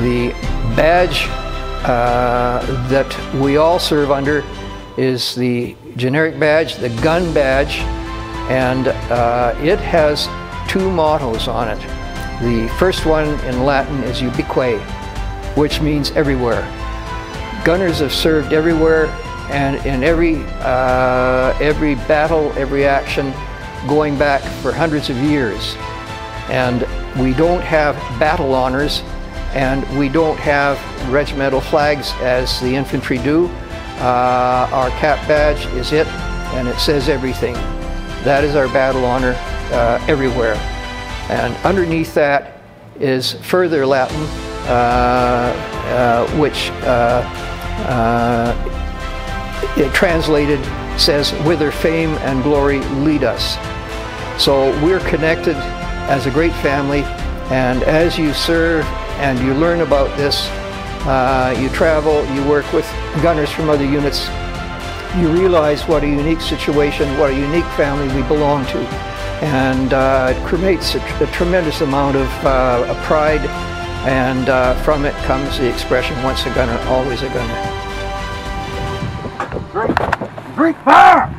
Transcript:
The badge uh, that we all serve under is the generic badge, the gun badge, and uh, it has two mottos on it. The first one in Latin is ubique, which means everywhere. Gunners have served everywhere and in every, uh, every battle, every action, going back for hundreds of years. And we don't have battle honors and we don't have regimental flags as the infantry do. Uh, our cap badge is it and it says everything. That is our battle honor uh, everywhere. And underneath that is further Latin, uh, uh which uh, uh, it translated says, whither fame and glory lead us. So we're connected as a great family, and as you serve and you learn about this, uh, you travel, you work with gunners from other units, you realize what a unique situation, what a unique family we belong to. And uh, it creates a, a, tremendous amount of uh, pride, and uh, from it comes the expression, once a gunner, always a gunner. Drink, drink fire!